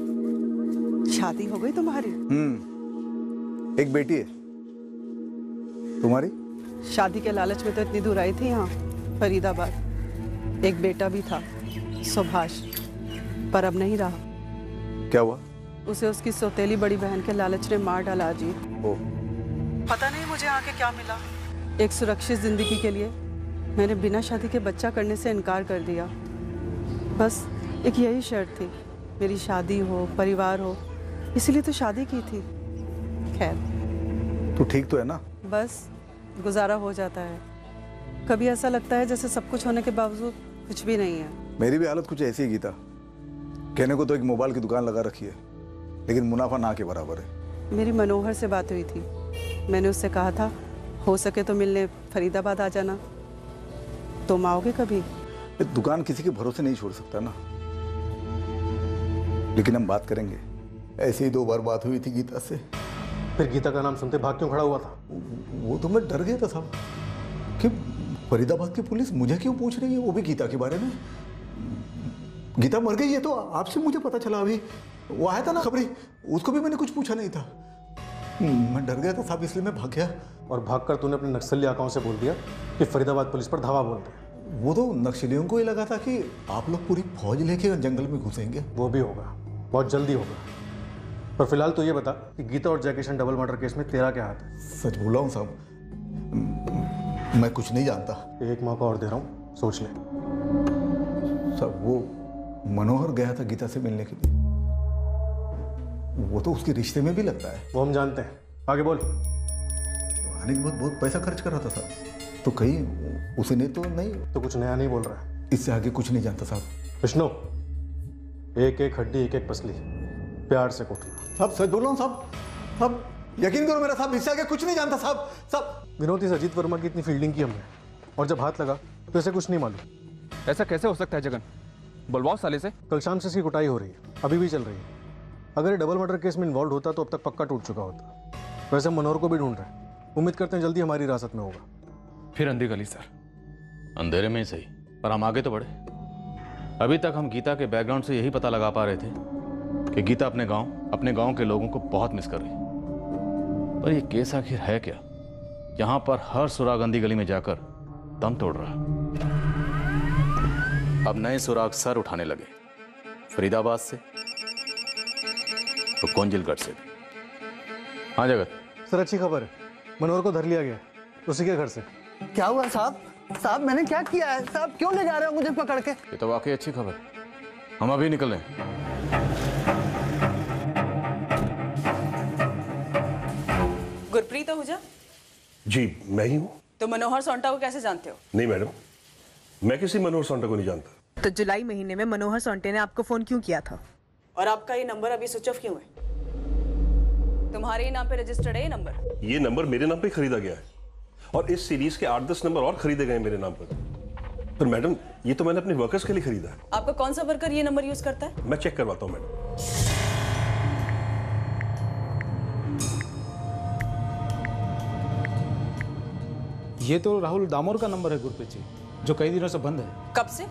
शादी हो गई तुम्हारी? हम्म एक बेटी है। तुम्हारी? शादी के लालच में तो इतनी दूर आई थी यहाँ फरीदाबाद। एक बेटा भी था सुभाष पर अब नहीं रहा। क्या हुआ? उसे उसकी सौतेली बड़ी बहन के लालच ने मार डाला अजीत। ओ। पता नहीं मुझे आके क्या मिला एक सुरक्षित ज़िंदगी के लिए मैंने बिना शादी के बच्चा करने से इनकार कर दिया। बस एक यही शर्त थी मेरी शादी हो परिवार हो। इसलिए तो शादी की थी। खैर। तू ठीक तो है ना? बस गुजारा हो जाता है। कभी ऐसा लगता है जैसे सब कुछ होने के बावजूद कुछ भी नहीं है। मेरी भी हालत कुछ ऐसी है गीता। कहने को तो एक मोबाइल की दुकान लगा रखी है लेकिन मुनाफा ना के बराबर है। मेरी मनोहर से बात हुई थी। मैंने उससे कहा था हो सके तो मिलने फरीदाबाद आ जाना। तुम आओगे कभी? दुकान किसी के भरोसे नहीं छोड़ सकता ना। लेकिन हम बात करेंगे। ऐसे ही दो बार बात हुई थी गीता से। फिर गीता का नाम सुनते भाग क्यों खड़ा हुआ था? वो तो मैं डर गया था साहब। कि फरीदाबाद की पुलिस मुझे क्यों पूछ रही है? वो भी गीता के बारे में। गीता मर गई है तो आपसे मुझे पता चला अभी। वो आया था ना खबरी? उसको भी मैंने कुछ पूछा नहीं था। मैं डर गया था साहब इसलिए मैं भाग गया। और भागकर तूने अपने नक्सली आकाओं से बोल दिया कि फरीदाबाद पुलिस पर धावा बोल वो तो नक्सलियों को ही लगा था कि आप लोग पूरी फौज लेके जंगल में घुसेंगे। वो भी होगा बहुत जल्दी होगा। पर फ़िलहाल तो ये बता कि गीता और जयकिशन डबल मर्डर केस में तेरा क्या हाथ है? सच बोला हूँ साहब मैं कुछ नहीं जानता। एक मौका और दे रहा हूँ सोच ले। सब वो मनोहर गया था गीता से मिलने के लिए। वो तो उसके रिश्ते में भी लगता है। वो हम जानते हैं। आगे बोल। आने के बाद बहुत पैसा खर्च कर रहा था तो कहीं उसने तो नहीं। तो कुछ नया नहीं बोल रहा है। इससे आगे कुछ नहीं जानता साहब। विष्णु एक एक हड्डी एक एक पसली प्यार से कुटना साहब सच बोल रहा हूँ साहब। साहब यकीन करो मेरा साहब इससे आगे कुछ नहीं जानता साहब। साहब। विनोद इस अजीत वर्मा की इतनी फील्डिंग की हमने और जब हाथ लगा तो इसे कुछ नहीं मालूम। ऐसा कैसे हो सकता है जगन? बुलवाओ साले से? कल शाम से इसकी कुटाई हो रही है। अभी भी चल रही है। अगर ये डबल मर्डर केस में इन्वॉल्व होता तो अब तक पक्का टूट चुका होता। वैसे हम मनोहर को भी ढूंढ रहे हैं। उम्मीद करते हैं जल्दी हमारी हिरासत में होगा। फिर अंधी गली सर। अंधेरे में ही सही। पर हम आगे तो बढ़े। अभी तक हम गीता के बैकग्राउंड से यही पता लगा पा रहे थे कि गीता अपने गाँव अपने गाँव के लोगों को बहुत मिस कर रही पर ये केस आखिर है क्या? यहाँ पर हर सुराग अंधी गली में जाकर दम तोड़ रहा अब नए सुराग सर उठाने लगे। फरीदाबाद से तो कोंजिलगढ़ से? भी हाँ जगत। सर अच्छी खबर है। मनोहर को धर लिया गया उसी के घर से। क्या हुआ साहब? साहब मैंने क्या किया है? साहब क्यों ले जा रहे हो मुझे पकड़ के? ये तो वाकई अच्छी खबर हम अभी निकल रहे हैं। गुरप्रीत आहूजा जी। मैं ही हूँ। तो मनोहर सोंटा को कैसे जानते हो? नहीं मैडम मैं किसी मनोहर सोंटा को नहीं जानता। तो जुलाई महीने में मनोहर सोंटे ने आपको फ़ोन क्यों किया था? और आपका ये नंबर अभी स्विच ऑफ़ क्यों है? तुम्हारे ही नाम पे रजिस्टर्ड है ये नंबर ये नंबर मेरे नाम पे खरीदा गया है। और इस सीरीज़ के आठ दस नंबर और खरीदे गए मेरे नाम पर। पर मैडम ये तो मैंने अपने वर्कर्स के लिए खरीदा है। आपका कौन सा वर्कर ये नंबर यूज़ करता है? मैं चेक करवाता हूँ मैडम। ये तो राहुल दामोर का नंबर है गुरप्रीत जी जो कई दिनों से बंद है। कब से?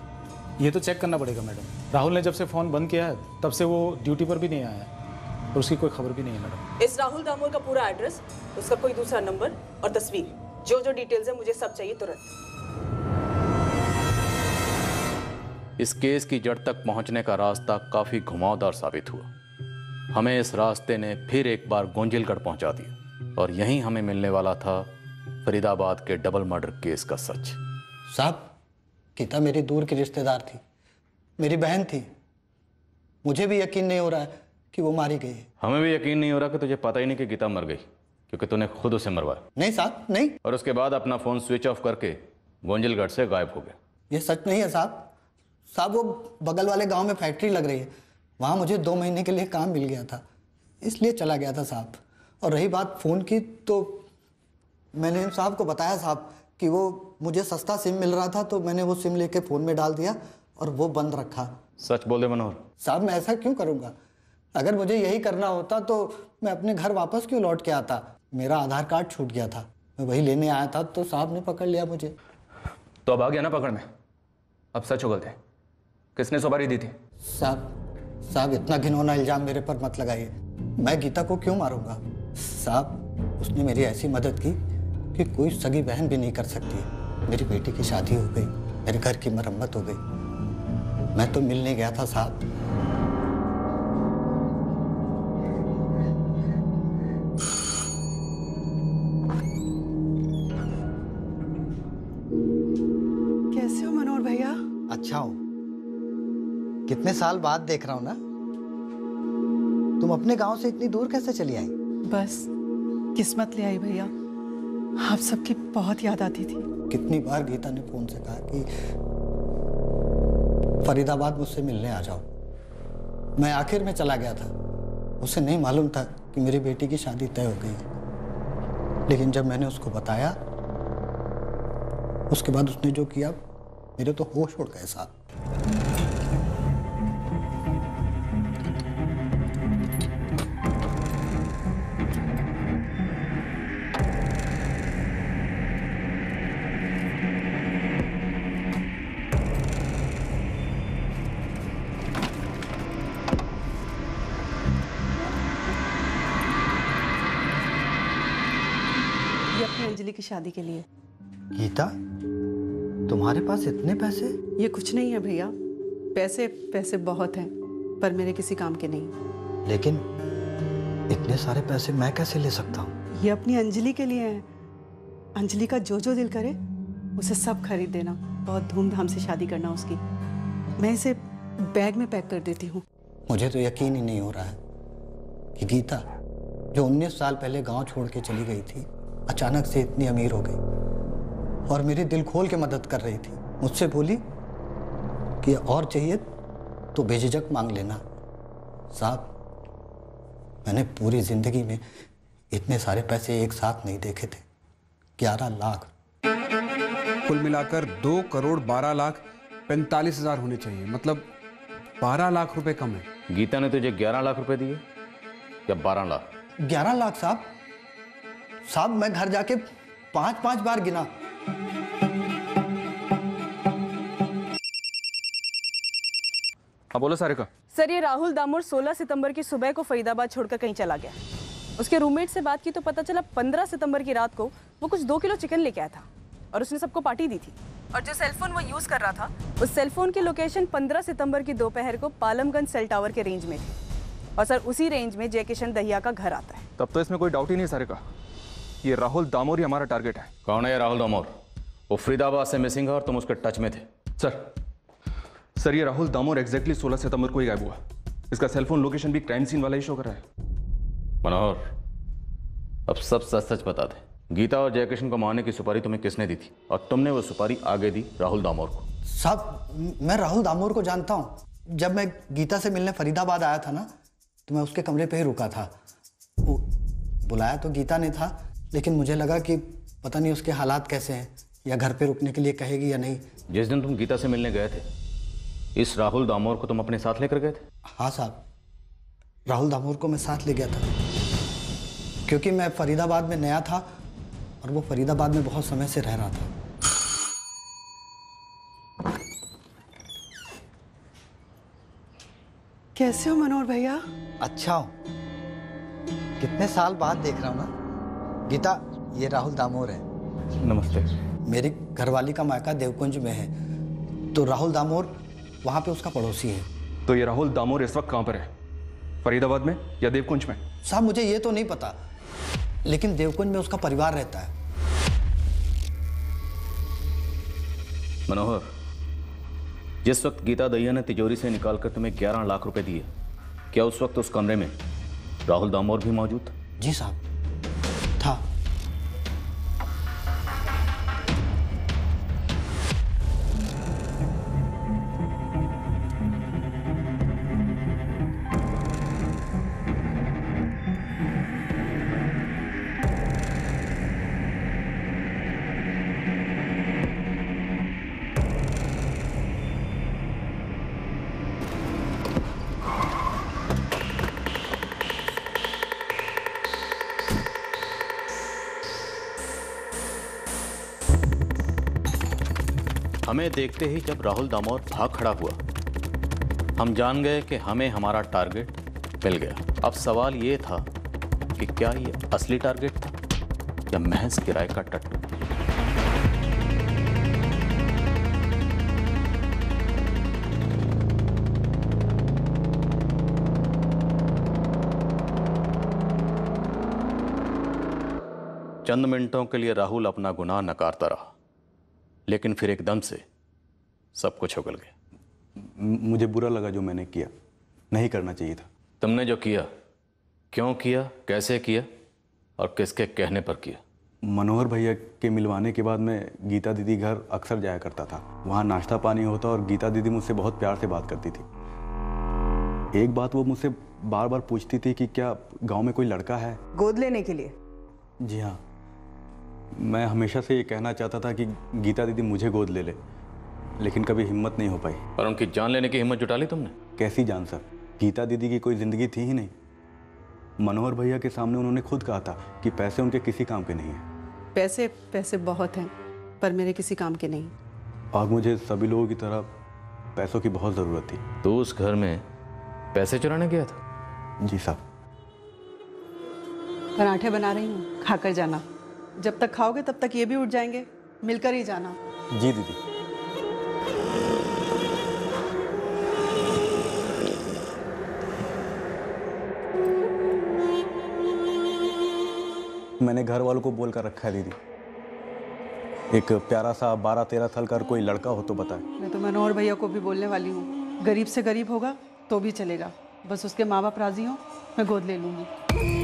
ये तो चेक करना पड़ेगा मैडम। राहुल ने जब से फ़ोन बंद किया है तब से वो ड्यूटी पर भी नहीं आया है। और उसकी कोई खबर भी नहीं है मैडम। इस राहुल दामोर का पूरा एड्रेस उसका कोई दूसरा नंबर और तस्वीर जो जो डिटेल्स है मुझे सब चाहिए तुरंत। इस केस की जड़ तक पहुँचने का रास्ता काफ़ी घुमावदार साबित हुआ। हमें इस रास्ते ने फिर एक बार गोंजिलगढ़ पहुँचा दिया और यहीं हमें मिलने वाला था फरीदाबाद के डबल मर्डर केस का सच। साहब गीता मेरी दूर की रिश्तेदार थी मेरी बहन थी। मुझे भी यकीन नहीं हो रहा है कि वो मारी गई है। हमें भी यकीन नहीं हो रहा कि तुझे पता ही नहीं कि गीता मर गई क्योंकि तूने खुद उसे मरवाया। नहीं साहब नहीं। और उसके बाद अपना फ़ोन स्विच ऑफ़ करके गोंजलगढ़ से गायब हो गया। ये सच नहीं है साहब। साहब वो बगल वाले गाँव में फैक्ट्री लग रही है। वहाँ मुझे दो महीने के लिए काम मिल गया था इसलिए चला गया था साहब। और रही बात फ़ोन की तो मैंने साहब को बताया साहब कि वो मुझे सस्ता सिम मिल रहा था तो मैंने वो सिम लेके फ़ोन में डाल दिया और वो बंद रखा। सच बोले मनोहर। साहब मैं ऐसा क्यों करूँगा? अगर मुझे यही करना होता तो मैं अपने घर वापस क्यों लौट के आता? मेरा आधार कार्ड छूट गया था। मैं वही लेने आया था तो साहब ने पकड़ लिया मुझे। तो अब आ गया ना पकड़ में? अब सच उगलते किसने सुपारी दी थी? साहब साहब इतना घिनौना इल्ज़ाम मेरे पर मत लगाइए। मैं गीता को क्यों मारूँगा? साहब उसने मेरी ऐसी मदद की कि कोई सगी बहन भी नहीं कर सकती। मेरी बेटी की शादी हो गई मेरे घर की मरम्मत हो गई। मैं तो मिलने गया था साहब। कैसे हो मनोहर भैया? अच्छा हूँ। कितने साल बाद देख रहा हूँ ना? तुम अपने गाँव से इतनी दूर कैसे चली आई? बस किस्मत ले आई भैया। आप सबकी बहुत याद आती थी। कितनी बार गीता ने फ़ोन से कहा कि फरीदाबाद मुझसे मिलने आ जाओ। मैं आखिर में चला गया था। उसे नहीं मालूम था कि मेरी बेटी की शादी तय हो गई। लेकिन जब मैंने उसको बताया, उसके बाद उसने जो किया, मेरे तो होश उड़ गए साहब शादी के लिए। गीता तुम्हारे पास इतने पैसे? ये कुछ नहीं है भैया। पैसे पैसे बहुत हैं पर मेरे किसी काम के नहीं। लेकिन इतने सारे पैसे मैं कैसे ले सकता हूँ? ये अपनी अंजलि के लिए हैं। अंजलि का जो जो दिल करे उसे सब खरीद देना। बहुत धूमधाम से शादी करना उसकी। मैं इसे बैग में पैक कर देती हूँ। मुझे तो यकीन ही नहीं हो रहा है कि गीता जो 19 साल पहले गाँव छोड़ के चली गई थी अचानक से इतनी अमीर हो गई और मेरी दिल खोल के मदद कर रही थी। मुझसे बोली कि और चाहिए तो बेझिझक मांग लेना। साहब मैंने पूरी ज़िंदगी में इतने सारे पैसे एक साथ नहीं देखे थे। ग्यारह लाख। कुल मिलाकर दो करोड़ बारह लाख पैंतालीस हज़ार होने चाहिए। मतलब बारह लाख रुपए कम है। गीता ने तुझे ग्यारह लाख रुपए दिए या बारह लाख? ग्यारह लाख साहब। साहब मैं घर जाके पाँच पाँच बार गिना। हाँ बोलो सारे का। सर ये राहुल दामोर 16 सितंबर की सुबह को फरीदाबाद छोड़कर कहीं चला गया। उसके रूममेट से बात की तो पता चला 15 सितंबर की रात को वो कुछ दो किलो चिकन लेके आया था और उसने सबको पार्टी दी थी। और जो सेलफोन वो यूज़ कर रहा था उस सेलफोन की लोकेशन 15 सितंबर की दोपहर को पालमगंज सेल टावर के रेंज में थी। और सर उसी रेंज में जयकिशन दहिया का घर आता है। तब तो इसमें कोई डाउट ही नहीं सारे का। ये राहुल दामोर ही हमारा टारगेट है। कौन है ये राहुल दामोर? वो फरीदाबाद से मिसिंग है और तुम उसके टच में थे। सर सर ये राहुल दामोर एग्जैक्टली 16 सितंबर को ही गायब हुआ। इसका सेलफोन लोकेशन भी क्राइम सीन वाला ही शो कर रहा है। मनोहर अब सब सच सच बता दे। गीता और जयकिशन को मारने की सुपारी तुम्हें किसने दी थी? और तुमने वो सुपारी आगे दी राहुल दामोर को। साहब मैं राहुल दामोर को जानता हूँ। जब मैं गीता से मिलने फरीदाबाद आया था ना तो मैं उसके कमरे पे ही रुका था। वो बुलाया तो गीता ने था। लेकिन मुझे लगा कि पता नहीं उसके हालात कैसे हैं या घर पे रुकने के लिए कहेगी या नहीं। जिस दिन तुम गीता से मिलने गए थे इस राहुल दामोर को तुम अपने साथ लेकर गए थे? हाँ साहब राहुल दामोर को मैं साथ ले गया था। क्योंकि मैं फरीदाबाद में नया था और वो फरीदाबाद में बहुत समय से रह रहा था। कैसे हो मनोहर भैया? अच्छा हो। कितने साल बाद देख रहा हूँ ना। गीता ये राहुल दामोर है। नमस्ते। मेरी घरवाली का मायका देवकुंज में है। तो राहुल दामोर वहाँ पे उसका पड़ोसी है। तो ये राहुल दामोर इस वक्त कहाँ पर है? फरीदाबाद में या देवकुंज में? साहब मुझे ये तो नहीं पता। लेकिन देवकुंज में उसका परिवार रहता है। मनोहर जिस वक्त गीता दैया ने तिजोरी से निकालकर तुम्हें ग्यारह लाख रुपए दिए क्या उस वक्त उस कमरे में राहुल दामोर भी मौजूद? जी साहब। था हमें देखते ही जब राहुल दामोर भाग खड़ा हुआ, हम जान गए कि हमें हमारा टारगेट मिल गया। अब सवाल ये था कि क्या ये असली टारगेट था या महज किराए का टट्टू? चंद मिनटों के लिए राहुल अपना गुनाह नकारता रहा, लेकिन फिर एकदम से सब कुछ उगल गया। मुझे बुरा लगा जो मैंने किया। नहीं करना चाहिए था। तुमने जो किया क्यों किया कैसे किया और किसके कहने पर किया? मनोहर भैया के मिलवाने के बाद मैं गीता दीदी घर अक्सर जाया करता था। वहाँ नाश्ता पानी होता और गीता दीदी मुझसे बहुत प्यार से बात करती थी। एक बात वो मुझसे बार बार पूछती थी कि क्या गाँव में कोई लड़का है? गोद लेने के लिए। जी हाँ। मैं हमेशा से ये कहना चाहता था कि गीता दीदी मुझे गोद ले ले। लेकिन कभी हिम्मत नहीं हो पाई। पर उनकी जान लेने की हिम्मत जुटा ली तुमने? कैसी जान सर? गीता दीदी की कोई ज़िंदगी थी ही नहीं। मनोहर भैया के सामने उन्होंने खुद कहा था कि पैसे उनके किसी काम के नहीं हैं। पैसे पैसे बहुत हैं पर मेरे किसी काम के नहीं। और मुझे सभी लोगों की तरह पैसों की बहुत ज़रूरत थी। तो उस घर में पैसे चुराने गया था? जी साहब। पराठे बना रही हूँ खाकर जाना। जब तक खाओगे तब तक ये भी उठ जाएँगे मिलकर ही जाना। जी दीदी। मैंने घर वालों को बोल कर रखा है, दीदी। एक प्यारा सा बारह तेरह साल का कोई लड़का हो तो बताए। मैं तो मनोहर भैया को भी बोलने वाली हूँ। गरीब से गरीब होगा तो भी चलेगा। बस उसके माँ बाप राज़ी हो, मैं गोद ले लूँगी।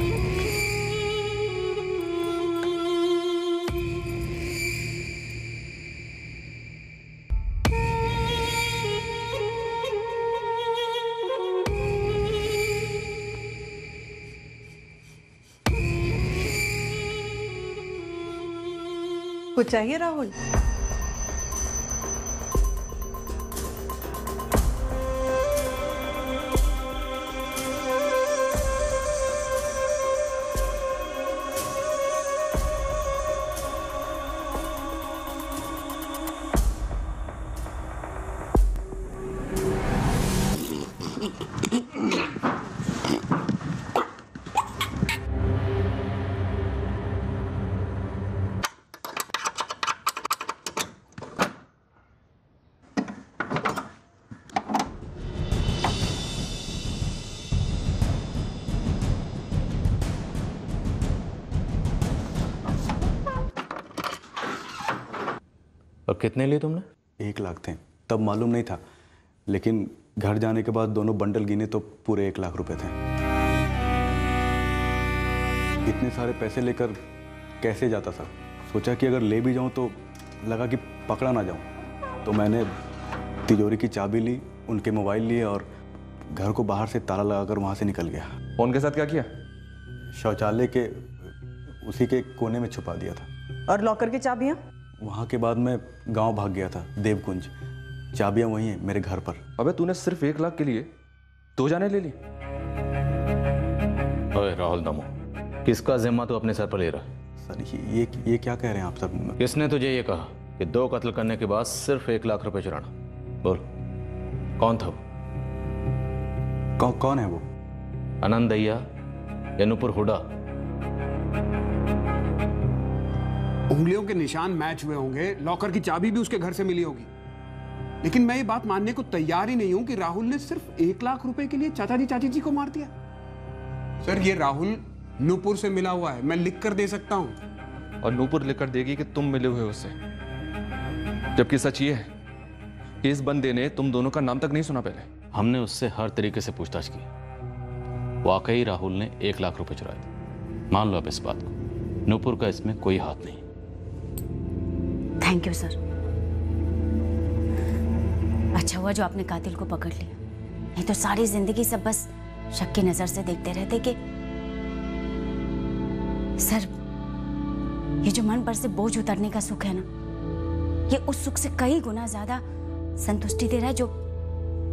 कुछ चाहिए राहुल? कितने लिए तुमने? एक लाख थे। तब मालूम नहीं था। लेकिन घर जाने के बाद दोनों बंडल गिने तो पूरे एक लाख रुपए थे। इतने सारे पैसे लेकर कैसे जाता सर सोचा कि अगर ले भी जाऊँ तो लगा कि पकड़ा ना जाऊँ। तो मैंने तिजोरी की चाबी ली उनके मोबाइल लिए और घर को बाहर से ताला लगाकर वहाँ से निकल गया। फ़ोन के साथ क्या किया? शौचालय के उसी के कोने में छुपा दिया था। और लॉकर की चाबियाँ? वहाँ के बाद मैं गाँव भाग गया था देवकुंज। चाबियाँ वही हैं मेरे घर पर। अबे तूने सिर्फ़ एक लाख के लिए दो जाने ले ली। ओए राहुल दमो किसका जिम्मा तू अपने सर पर ले रहा है? सर ये ये, ये क्या कह रहे हैं आप सर किसने तुझे ये कहा कि दो कत्ल करने के बाद सिर्फ़ एक लाख रुपए चुराना बोल। कौन था वो? कौ, कौन है वो? आनंद दैया या नुपुर हुडा। उंगलियों के निशान मैच हुए होंगे। लॉकर की चाबी भी उसके घर से मिली होगी। लेकिन मैं ये बात मानने को तैयार ही नहीं हूँ कि राहुल ने सिर्फ़ एक लाख रुपए के लिए चाचा जी चाची जी को मार दिया। सर ये राहुल नूपुर से मिला हुआ है। मैं लिख कर दे सकता हूँ। और नूपुर लिखकर देगी कि तुम मिले हुए उससे। जबकि सच ये है कि इस बंदे ने तुम दोनों का नाम तक नहीं सुना पहले। हमने उससे हर तरीके से पूछताछ की। वाकई राहुल ने एक लाख रुपए चुराए थे। मान लो अब इस बात को। नूपुर का इसमें कोई हाथ नहीं। थैंक यू सर अच्छा हुआ जो आपने कातिल को पकड़ लिया। नहीं तो सारी ज़िंदगी सब बस शक की नज़र से देखते रहते कि सर, ये जो मन पर से बोझ उतरने का सुख है ना, ये उस सुख से कई गुना ज़्यादा संतुष्टि दे रहा है जो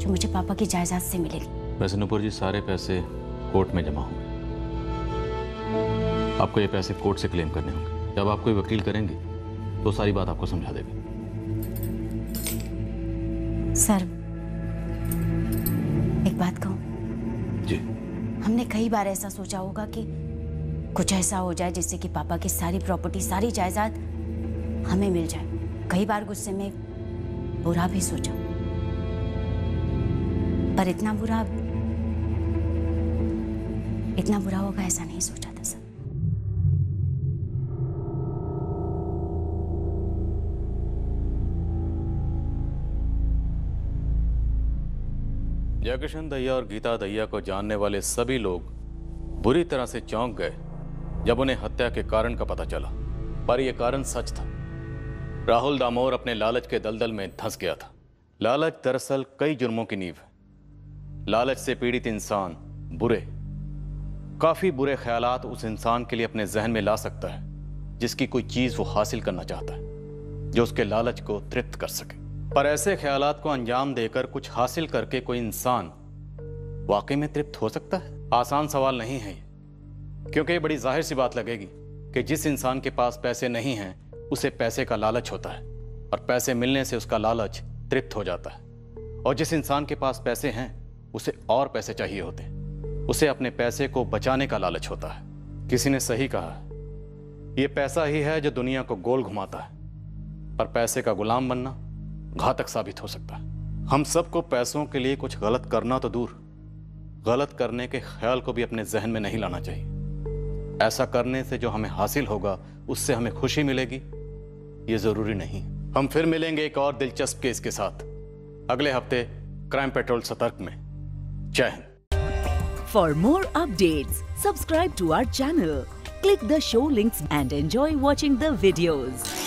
जो मुझे पापा की जायदाद से मिलेगी। वैसे नूपुर जी सारे पैसे कोर्ट में जमा होंगे। आपको ये पैसे कोर्ट से क्लेम करने होंगे। जब आप कोई वकील करेंगे तो सारी बात आपको समझा देगा। सर एक बात कहूँ? जी। हमने कई बार ऐसा सोचा होगा कि कुछ ऐसा हो जाए जिससे कि पापा की सारी प्रॉपर्टी सारी जायदाद हमें मिल जाए। कई बार गुस्से में बुरा भी सोचा। पर इतना बुरा इतना बुरा होगा ऐसा नहीं सोचा। जयकिशन दहिया और गीता दहिया को जानने वाले सभी लोग बुरी तरह से चौंक गए, जब उन्हें हत्या के कारण का पता चला। पर यह कारण सच था। राहुल दामोर अपने लालच के दलदल में धंस गया था। लालच दरअसल कई जुर्मों की नींव है। लालच से पीड़ित इंसान बुरे, काफ़ी बुरे ख्यालात उस इंसान के लिए अपने जहन में ला सकता है, जिसकी कोई चीज़ वो हासिल करना चाहता है, जो उसके लालच को तृप्त कर सके। पर ऐसे ख्यालात को अंजाम देकर कुछ हासिल करके कोई इंसान वाकई में तृप्त हो सकता है? आसान सवाल नहीं है क्योंकि ये बड़ी ज़ाहिर सी बात लगेगी कि जिस इंसान के पास पैसे नहीं हैं, उसे पैसे का लालच होता है और पैसे मिलने से उसका लालच तृप्त हो जाता है। और जिस इंसान के पास पैसे हैं, उसे और पैसे चाहिए होते हैं। उसे अपने पैसे को बचाने का लालच होता है। किसी ने सही कहा है ये पैसा ही है जो दुनिया को गोल घुमाता है। पर पैसे का गुलाम बनना घातक साबित हो सकता। है हम सबको पैसों के लिए कुछ गलत करना तो दूर। गलत करने के ख्याल को भी अपने जहन में नहीं लाना चाहिए। ऐसा करने से जो हमें हासिल होगा उससे हमें खुशी मिलेगी। ये ज़रूरी नहीं। हम फिर मिलेंगे एक और दिलचस्प केस के साथ। अगले हफ़्ते क्राइम पेट्रोल सतर्क में। जय Hind. For more updates, subscribe to our channel, click the show links and enjoy watching the videos.